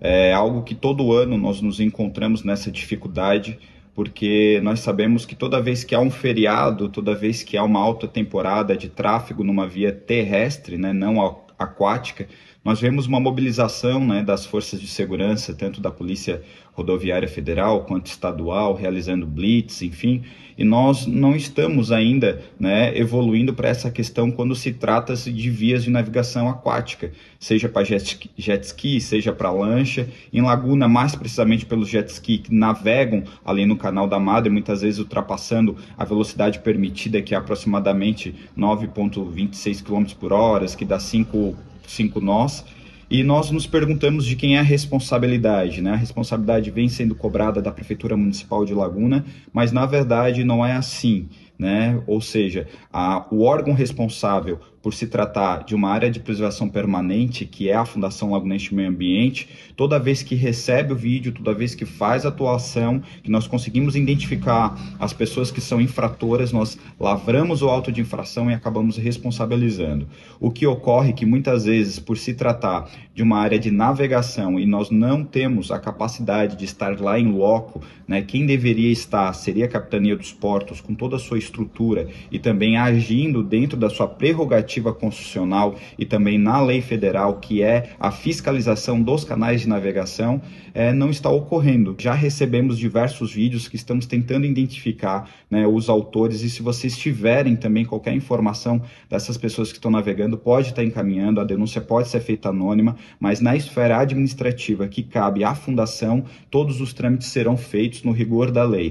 É algo que todo ano nós nos encontramos nessa dificuldade, porque nós sabemos que toda vez que há um feriado, toda vez que há uma alta temporada de tráfego numa via terrestre, né, não aquática, nós vemos uma mobilização né, das forças de segurança, tanto da Polícia Rodoviária Federal quanto estadual, realizando blitz, enfim, e nós não estamos ainda né, evoluindo para essa questão quando se trata de vias de navegação aquática, seja para jet, jet ski, seja para lancha, em laguna, mais precisamente pelos jet ski que navegam ali no canal da Madre, muitas vezes ultrapassando a velocidade permitida, que é aproximadamente 9,26 km por hora, que dá 5 cinco nós, e nós nos perguntamos de quem é a responsabilidade. Né? A responsabilidade vem sendo cobrada da Prefeitura Municipal de Laguna, mas na verdade não é assim né? Ou seja, a, o órgão responsável por se tratar de uma área de preservação permanente, que é a Fundação Lagunense Meio Ambiente, toda vez que recebe o vídeo, toda vez que faz a atuação, que nós conseguimos identificar as pessoas que são infratoras, nós lavramos o auto de infração e acabamos responsabilizando. O que ocorre é que muitas vezes, por se tratar de uma área de navegação e nós não temos a capacidade de estar lá em loco, né, quem deveria estar seria a Capitania dos Portos, com toda a sua estrutura e também agindo dentro da sua prerrogativa constitucional e também na lei federal, que é a fiscalização dos canais de navegação, é, não está ocorrendo. Já recebemos diversos vídeos que estamos tentando identificar né, os autores e se vocês tiverem também qualquer informação dessas pessoas que estão navegando, pode estar encaminhando, a denúncia pode ser feita anônima, mas na esfera administrativa que cabe à fundação, todos os trâmites serão feitos no rigor da lei.